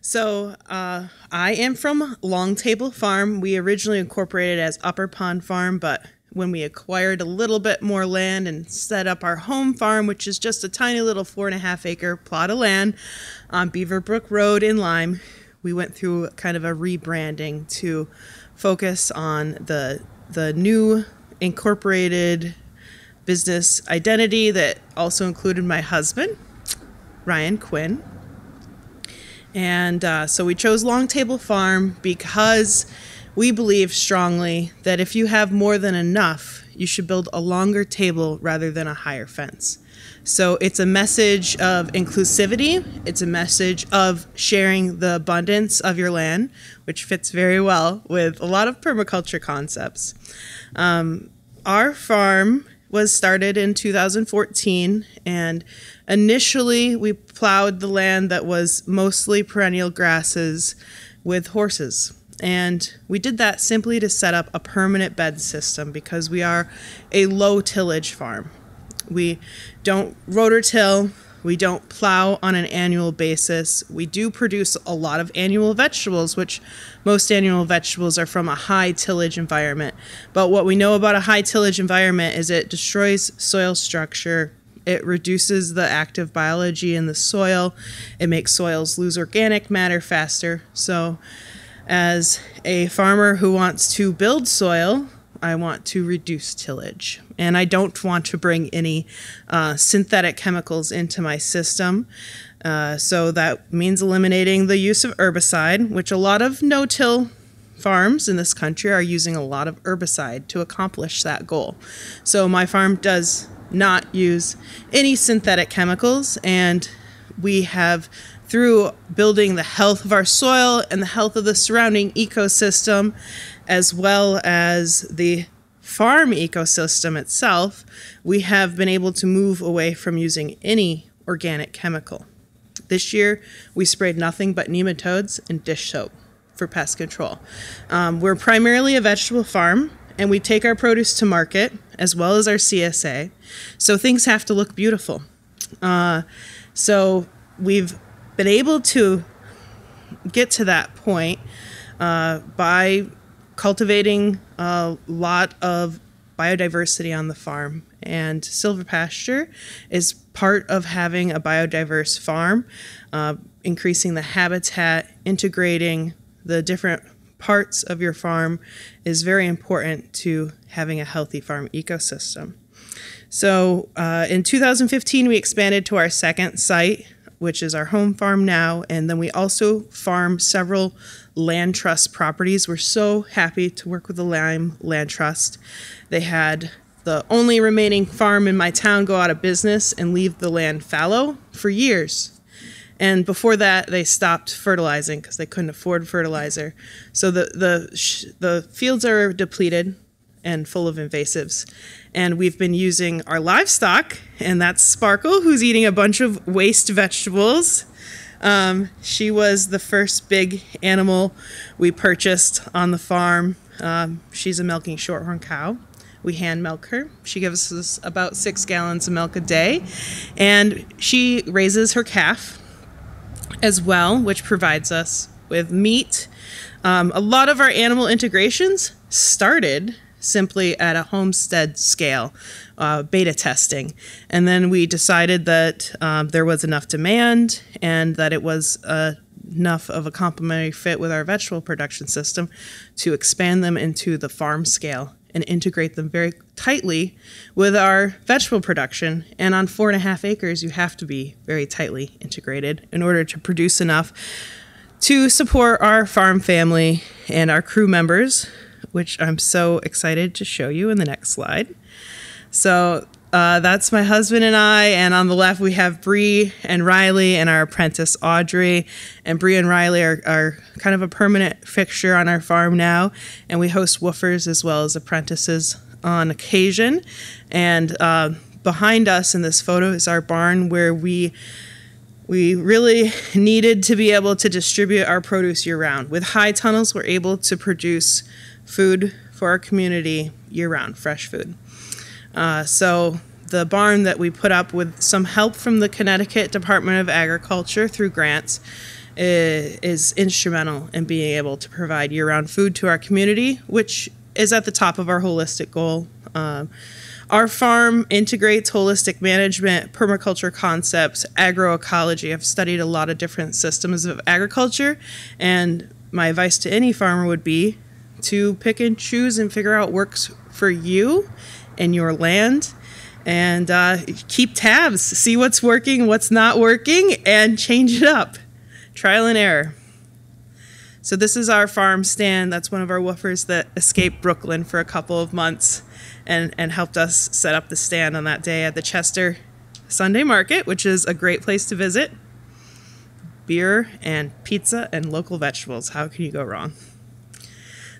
So, uh, I am from Long Table Farm. We originally incorporated as Upper Pond Farm, but when we acquired a little bit more land and set up our home farm, which is just a tiny little four and a half acre plot of land on Beaverbrook Road in Lyme, we went through kind of a rebranding to focus on the the new incorporated business identity that also included my husband, Ryan Quinn. And uh, so we chose Long Table Farm because we believe strongly that if you have more than enough, you should build a longer table rather than a higher fence. So it's a message of inclusivity, it's a message of sharing the abundance of your land, which fits very well with a lot of permaculture concepts. Um, our farm was started in 2014 and initially we plowed the land that was mostly perennial grasses with horses. And we did that simply to set up a permanent bed system because we are a low tillage farm we don't rotor till. we don't plow on an annual basis. We do produce a lot of annual vegetables, which most annual vegetables are from a high tillage environment. But what we know about a high tillage environment is it destroys soil structure, it reduces the active biology in the soil, it makes soils lose organic matter faster. So, as a farmer who wants to build soil, I want to reduce tillage. And I don't want to bring any uh, synthetic chemicals into my system. Uh, so that means eliminating the use of herbicide, which a lot of no till farms in this country are using a lot of herbicide to accomplish that goal. So my farm does not use any synthetic chemicals, and we have through building the health of our soil and the health of the surrounding ecosystem as well as the farm ecosystem itself, we have been able to move away from using any organic chemical. This year, we sprayed nothing but nematodes and dish soap for pest control. Um, we're primarily a vegetable farm, and we take our produce to market as well as our CSA, so things have to look beautiful. Uh, so we've been able to get to that point uh, by cultivating a lot of biodiversity on the farm. And Silvopasture is part of having a biodiverse farm, uh, increasing the habitat, integrating the different parts of your farm is very important to having a healthy farm ecosystem. So uh, in 2015, we expanded to our second site, which is our home farm now, and then we also farm several land trust properties. We're so happy to work with the Lyme Land Trust. They had the only remaining farm in my town go out of business and leave the land fallow for years. And before that, they stopped fertilizing because they couldn't afford fertilizer. So the the the fields are depleted and full of invasives. And we've been using our livestock, and that's Sparkle, who's eating a bunch of waste vegetables um, she was the first big animal we purchased on the farm. Um, she's a milking shorthorn cow. We hand milk her. She gives us about six gallons of milk a day. And she raises her calf as well, which provides us with meat. Um, a lot of our animal integrations started simply at a homestead scale, uh, beta testing. And then we decided that um, there was enough demand and that it was uh, enough of a complementary fit with our vegetable production system to expand them into the farm scale and integrate them very tightly with our vegetable production. And on four and a half acres, you have to be very tightly integrated in order to produce enough to support our farm family and our crew members which I'm so excited to show you in the next slide. So uh, that's my husband and I, and on the left we have Bree and Riley and our apprentice Audrey. And Bree and Riley are, are kind of a permanent fixture on our farm now, and we host woofers as well as apprentices on occasion. And uh, behind us in this photo is our barn where we We really needed to be able to distribute our produce year round. With high tunnels, we're able to produce food for our community year round, fresh food. Uh, so the barn that we put up with some help from the Connecticut Department of Agriculture through grants is, is instrumental in being able to provide year round food to our community, which is at the top of our holistic goal. Um, our farm integrates holistic management, permaculture concepts, agroecology. I've studied a lot of different systems of agriculture, and my advice to any farmer would be to pick and choose and figure out what works for you and your land and uh, keep tabs, see what's working, what's not working, and change it up. Trial and error. So, this is our farm stand. That's one of our woofers that escaped Brooklyn for a couple of months and, and helped us set up the stand on that day at the Chester Sunday Market, which is a great place to visit. Beer and pizza and local vegetables. How can you go wrong?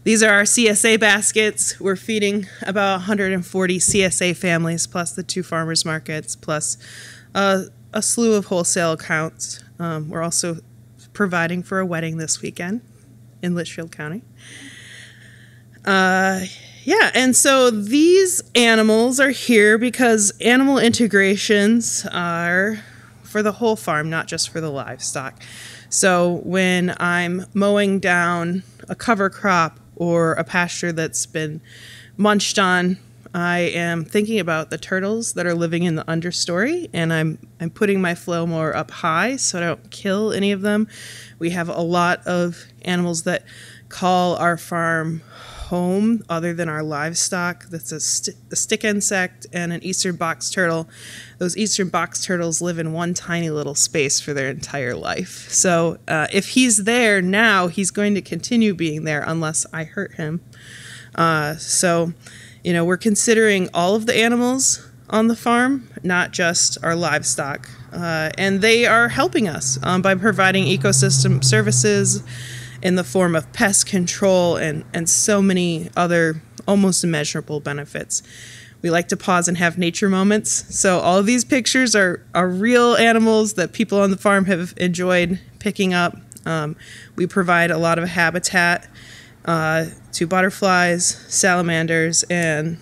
These are our CSA baskets. We're feeding about 140 CSA families, plus the two farmers markets, plus a slew of wholesale accounts. Um, we're also providing for a wedding this weekend in Litchfield County. Uh, yeah, and so these animals are here because animal integrations are for the whole farm, not just for the livestock. So when I'm mowing down a cover crop or a pasture that's been munched on, I am thinking about the turtles that are living in the understory, and I'm I'm putting my flail mower up high so I don't kill any of them. We have a lot of animals that call our farm home other than our livestock. That's a, st- a, stick insect and an eastern box turtle. Those eastern box turtles live in one tiny little space for their entire life. So uh, if he's there now, he's going to continue being there unless I hurt him. Uh, so, you know, we're considering all of the animals on the farm, not just our livestock. Uh, and they are helping us um, by providing ecosystem services in the form of pest control and, and so many other almost immeasurable benefits. We like to pause and have nature moments. So all of these pictures are, are real animals that people on the farm have enjoyed picking up. Um, we provide a lot of habitat uh, to butterflies, salamanders, and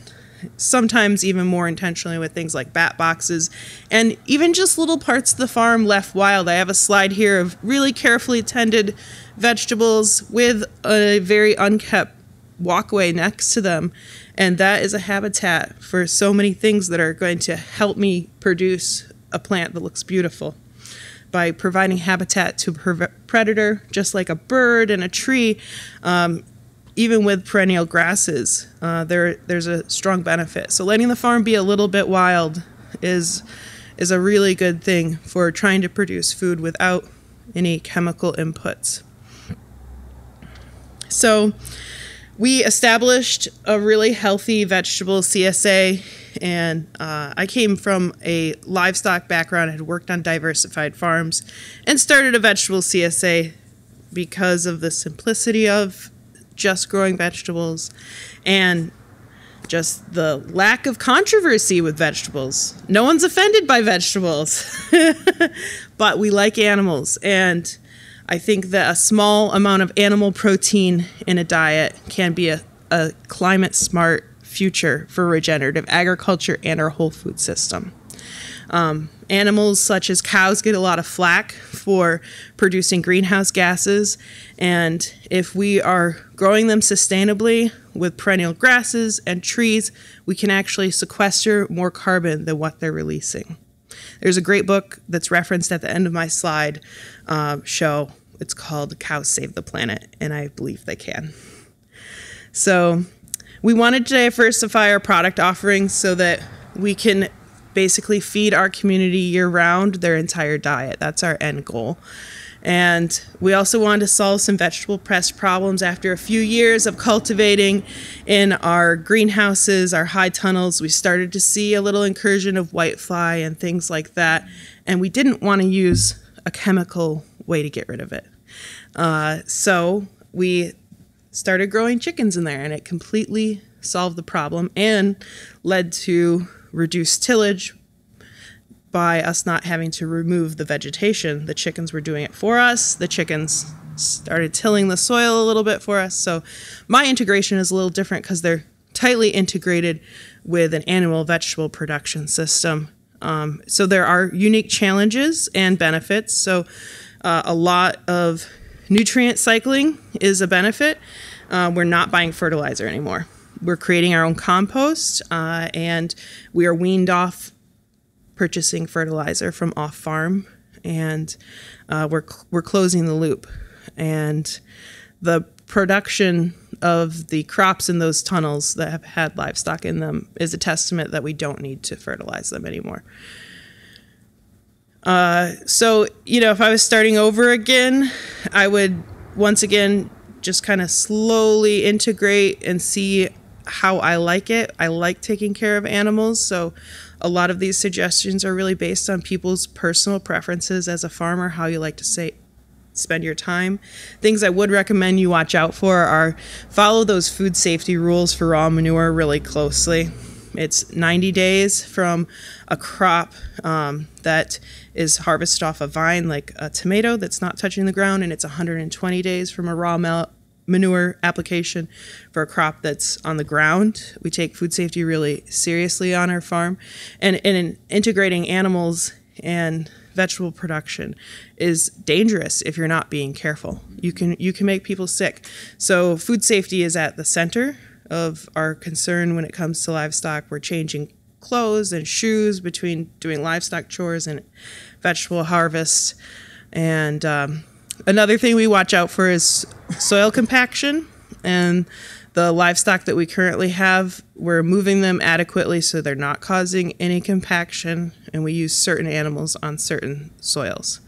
sometimes even more intentionally with things like bat boxes and even just little parts of the farm left wild. I have a slide here of really carefully tended vegetables with a very unkept walkway next to them. And that is a habitat for so many things that are going to help me produce a plant that looks beautiful. By providing habitat to a predator, just like a bird and a tree, um, even with perennial grasses, uh, there there's a strong benefit. So letting the farm be a little bit wild is is a really good thing for trying to produce food without any chemical inputs. So we established a really healthy vegetable CSA, and uh, I came from a livestock background, had worked on diversified farms, and started a vegetable CSA because of the simplicity of just growing vegetables and just the lack of controversy with vegetables. No one's offended by vegetables, but we like animals. And I think that a small amount of animal protein in a diet can be a, a climate smart future for regenerative agriculture and our whole food system. Um, animals such as cows get a lot of flack for producing greenhouse gases, and if we are growing them sustainably with perennial grasses and trees, we can actually sequester more carbon than what they're releasing. There's a great book that's referenced at the end of my slide uh, show. It's called Cows Save the Planet, and I believe they can. So, we wanted to diversify our product offerings so that we can basically feed our community year round their entire diet. That's our end goal. And we also wanted to solve some vegetable pest problems after a few years of cultivating in our greenhouses, our high tunnels. We started to see a little incursion of whitefly and things like that. And we didn't want to use a chemical way to get rid of it. Uh, so we started growing chickens in there, and it completely solved the problem and led to reduced tillage, by us not having to remove the vegetation. The chickens were doing it for us. The chickens started tilling the soil a little bit for us. So my integration is a little different because they're tightly integrated with an animal vegetable production system. Um, so there are unique challenges and benefits. So uh, a lot of nutrient cycling is a benefit. Uh, we're not buying fertilizer anymore. We're creating our own compost, uh, and we are weaned off purchasing fertilizer from off farm, and uh, we're we're closing the loop, and the production of the crops in those tunnels that have had livestock in them is a testament that we don't need to fertilize them anymore. Uh, so, you know, if I was starting over again, I would once again just kind of slowly integrate and see how I like it. I like taking care of animals. So, a lot of these suggestions are really based on people's personal preferences as a farmer, how you like to say spend your time. Things I would recommend you watch out for are follow those food safety rules for raw manure really closely. It's 90 days from a crop um, that is harvested off a vine, like a tomato that's not touching the ground, and it's 120 days from a raw manure application for a crop that's on the ground. We take food safety really seriously on our farm, and, and in integrating animals and vegetable production is dangerous if you're not being careful. You can you can make people sick. So food safety is at the center of our concern when it comes to livestock. We're changing clothes and shoes between doing livestock chores and vegetable harvest. And um, another thing we watch out for is soil compaction and the livestock that we currently have, we're moving them adequately so they're not causing any compaction, and we use certain animals on certain soils.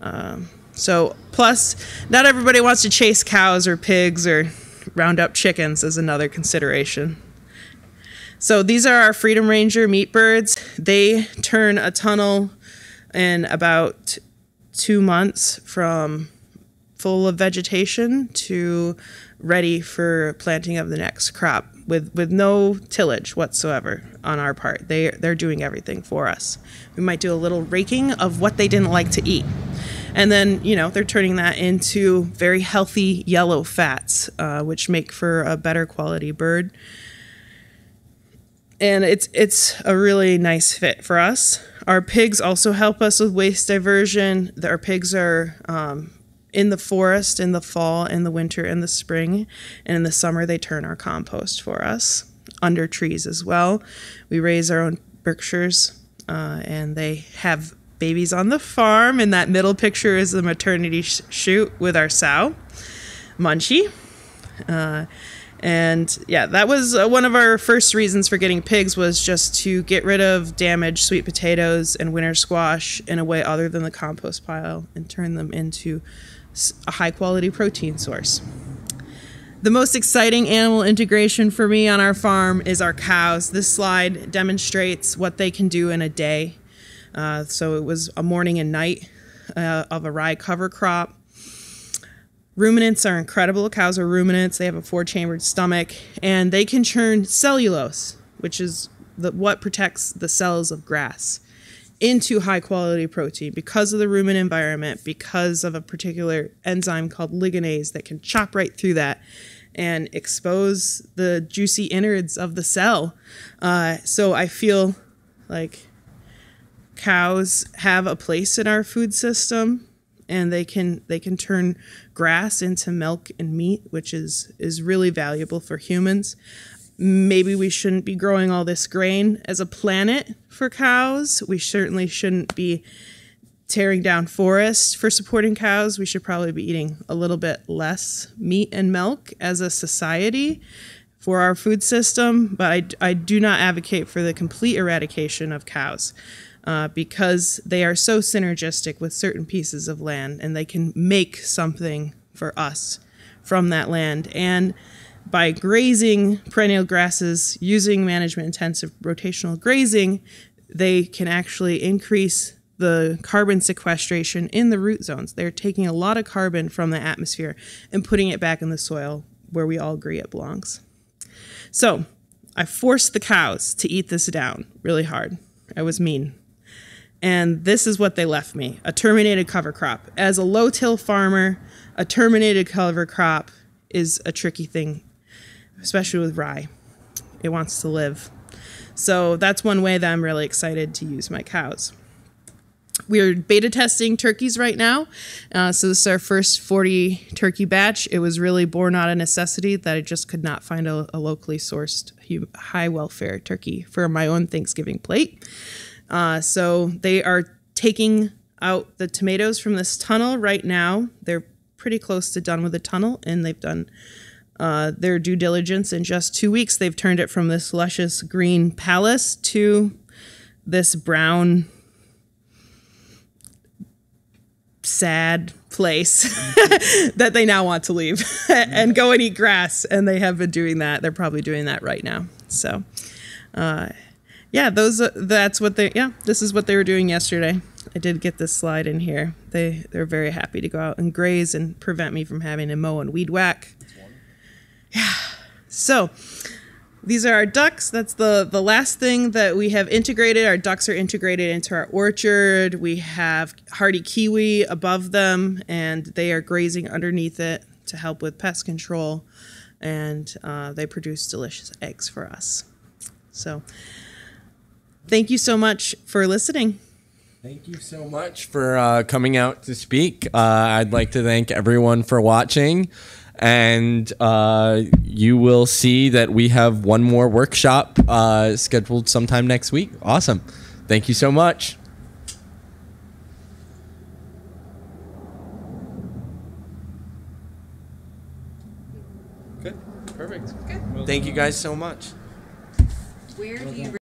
Um, so, plus, not everybody wants to chase cows or pigs or round up chickens is another consideration. So, these are our Freedom Ranger meat birds. They turn a tunnel in about two months from full of vegetation to ready for planting of the next crop with, with no tillage whatsoever on our part. They, they're doing everything for us. We might do a little raking of what they didn't like to eat. And then, you know, they're turning that into very healthy yellow fats, uh, which make for a better quality bird. And it's it's a really nice fit for us. Our pigs also help us with waste diversion. Our pigs are um, in the forest in the fall, in the winter, in the spring, and in the summer they turn our compost for us under trees as well. We raise our own Berkshires, uh, and they have babies on the farm. And that middle picture is the maternity sh- chute with our sow, Munchie. Uh, and yeah, that was uh, one of our first reasons for getting pigs was just to get rid of damaged sweet potatoes and winter squash in a way other than the compost pile and turn them into a high quality protein source. The most exciting animal integration for me on our farm is our cows. This slide demonstrates what they can do in a day. Uh, so it was a morning and night uh, of a rye cover crop. Ruminants are incredible. Cows are ruminants. They have a four chambered stomach and they can churn cellulose, which is the, what protects the cells of grass into high quality protein because of the rumen environment, because of a particular enzyme called ligninase that can chop right through that and expose the juicy innards of the cell. Uh, so I feel like cows have a place in our food system and they can they can turn grass into milk and meat which is is really valuable for humans maybe we shouldn't be growing all this grain as a planet for cows. We certainly shouldn't be tearing down forests for supporting cows. We should probably be eating a little bit less meat and milk as a society for our food system. But I, I do not advocate for the complete eradication of cows. Uh, because they are so synergistic with certain pieces of land and they can make something for us from that land. And by grazing perennial grasses using management intensive rotational grazing, they can actually increase the carbon sequestration in the root zones. They're taking a lot of carbon from the atmosphere and putting it back in the soil where we all agree it belongs. So I forced the cows to eat this down really hard. I was mean. And this is what they left me a terminated cover crop. As a low till farmer, a terminated cover crop is a tricky thing, especially with rye. It wants to live. So that's one way that I'm really excited to use my cows. We're beta testing turkeys right now. Uh, so this is our first 40 turkey batch. It was really born out of necessity that I just could not find a, a locally sourced high welfare turkey for my own Thanksgiving plate. Uh, so they are taking out the tomatoes from this tunnel right now. They're pretty close to done with the tunnel, and they've done uh, their due diligence in just two weeks. They've turned it from this luscious green palace to this brown, sad place that they now want to leave and go and eat grass. And they have been doing that. They're probably doing that right now. So, uh, yeah, those uh, that's what they yeah, this is what they were doing yesterday. I did get this slide in here. They they're very happy to go out and graze and prevent me from having to mow and weed whack. Yeah. So, these are our ducks. That's the the last thing that we have integrated. Our ducks are integrated into our orchard. We have hardy kiwi above them, and they are grazing underneath it to help with pest control. And uh, they produce delicious eggs for us. So, thank you so much for listening. Thank you so much for uh, coming out to speak. Uh, I'd like to thank everyone for watching. And uh, you will see that we have one more workshop uh, scheduled sometime next week. Awesome. Thank you so much. Good. Perfect. Good. Thank you guys so much. Where do you